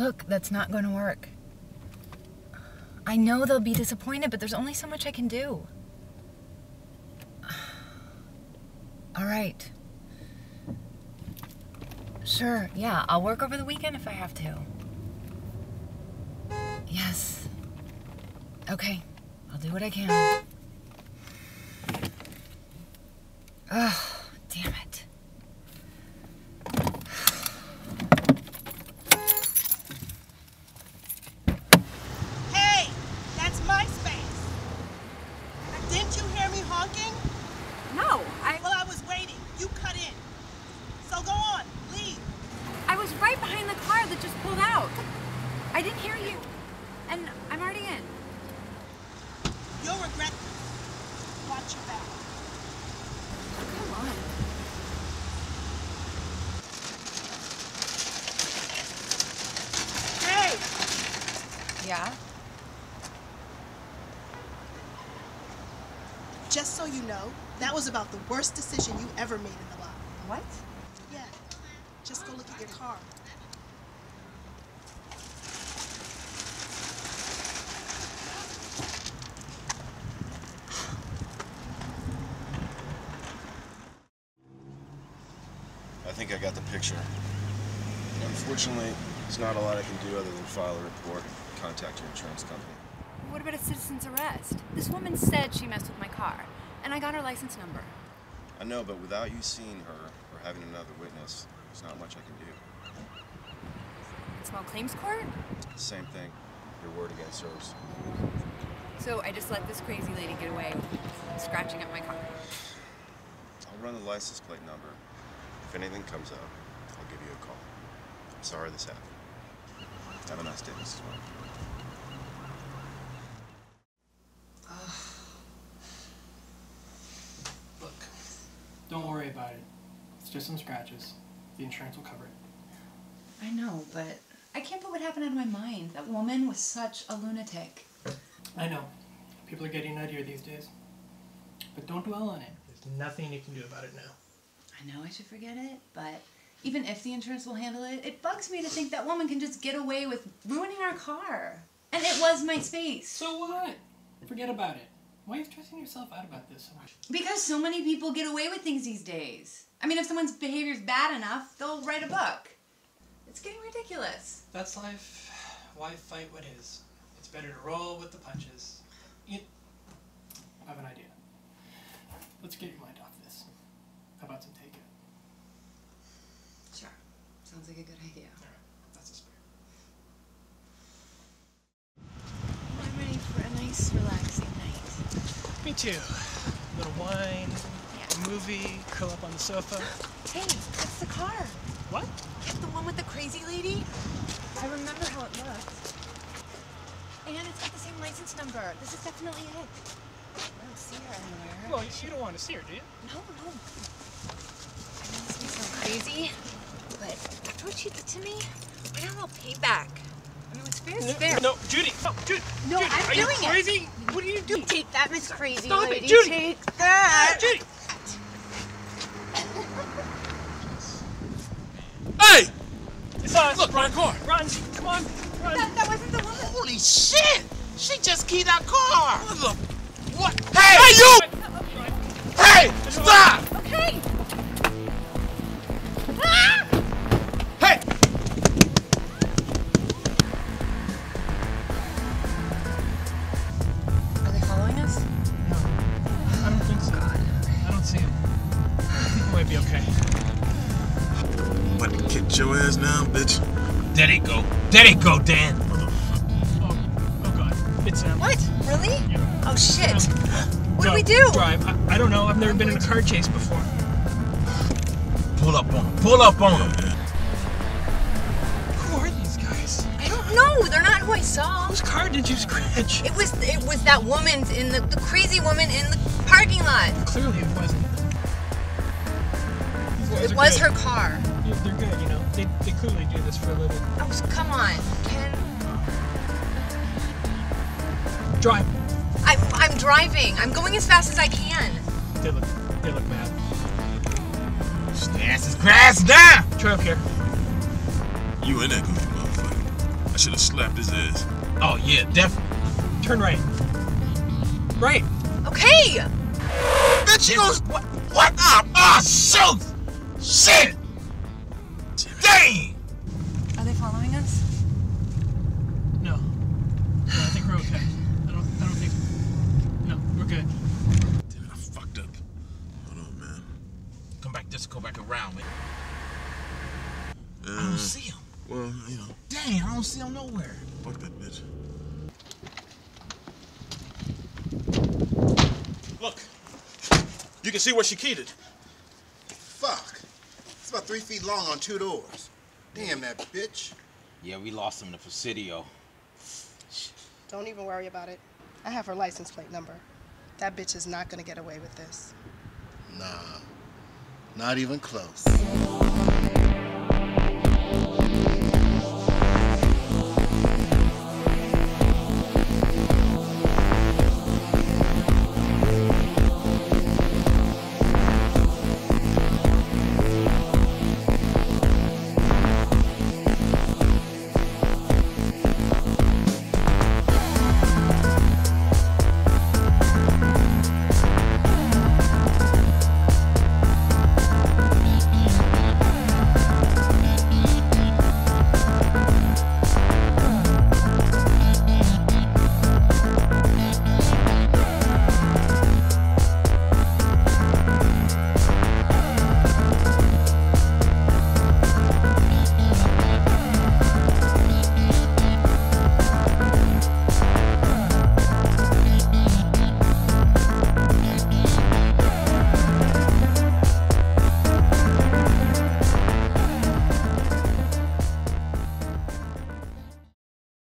Look, that's not going to work. I know they'll be disappointed, but there's only so much I can do. All right. Sure, yeah, I'll work over the weekend if I have to. Yes. Okay, I'll do what I can. Ugh, damn it. Hey, that's my space. Didn't you hear me honking? No, I Well, I was waiting. You cut in. So go on, leave. I was right behind the car that just pulled out. I didn't hear you. And I'm already in. You'll regret this. Watch your back. Come on. Hey, Yeah? just so you know, that was about the worst decision you ever made in the lot. What? Yeah, just go look at your car. I think I got the picture. Unfortunately, there's not a lot I can do other than file a report and contact your insurance company. What about a citizen's arrest? This woman said she messed with my car, and I got her license number. I know, but without you seeing her or having another witness, there's not much I can do. Small claims court? Same thing. Your word against hers. So I just let this crazy lady get away scratching up my car. I'll run the license plate number. If anything comes up, I'll give you a call. I'm sorry this happened. Have a nice day, Mrs. White. Ah. Look, don't worry about it. It's just some scratches. The insurance will cover it. I know, but I can't put what happened out of my mind. That woman was such a lunatic. I know. People are getting nuttier these days. But don't dwell on it. There's nothing you can do about it now. I know I should forget it, but even if the insurance will handle it, it bugs me to think that woman can just get away with ruining our car. And it was my space. So what? Forget about it. Why are you stressing yourself out about this so much? Because so many people get away with things these days. I mean, if someone's behavior is bad enough, they'll write a book. It's getting ridiculous. That's life. Why fight what is? It's better to roll with the punches. You... I have an idea. Let's get your mind off this. How about some. Sounds like a good idea. Alright, that's a spare. I'm ready for a nice, relaxing night. Me too. A little wine, a movie, curl up on the sofa. Hey, that's the car. What? The one with the crazy lady? I remember how it looked. And it's got the same license number. This is definitely it. I don't see her anywhere. Well, you don't want to see her, do you? No, no. I know this may sound crazy, what she did to me, why not all payback? I mean, what's fair is fair. No, Judy. No, Judy. No, Judy, I'm are you doing it. crazy? What are you doing? Take that, Miss Crazy Stop it, Lady. Judy. Take ah, that. Judy. Hey! It's us. Look, my car. Run. Come on. Run. That, that wasn't the woman. Holy shit! She just keyed our car. What the? What? Hey! Hey, you! Hey! Stop! Be okay. About to kick your ass now, bitch. There it go. There it go, Dan. Oh, oh God. It's um. What? Really? Yeah. Oh shit. What do we do? Drive. I, I don't know. I've never been in a car chase before. Pull up on him. Pull up on him. Who are these guys? I don't know. They're not who I saw. Whose car did you scratch? It was it was that woman in the, the crazy woman in the parking lot. Clearly, it wasn't. These It was good. her car. Yeah, they're good, you know. They, they clearly do this for a living. Oh, come on, Ken. Drive. I'm I'm driving. I'm going as fast as I can. They look, they look mad. Ass is grass down. Try up here. You in that goofy motherfucker. I should have slapped his ass. Oh yeah, definitely. Turn right. Right. Okay! Bitch, you gonna What? What? Ah, ah, shoot! Shit! Dang! Are they following us? No. No, I think we're okay. I don't. I don't think. No, we're good. Damn it, I fucked up. Hold on, man. Come back, just go back around, man. I Uh, don't see him. well, you know, Dang, I don't see him nowhere. fuck that bitch. Look, you can see where she keyed it. Fuck. It's about three feet long on two doors. Damn that bitch. Yeah, we lost him in the Presidio. Don't even worry about it. I have her license plate number. That bitch is not gonna get away with this. Nah. Not even close.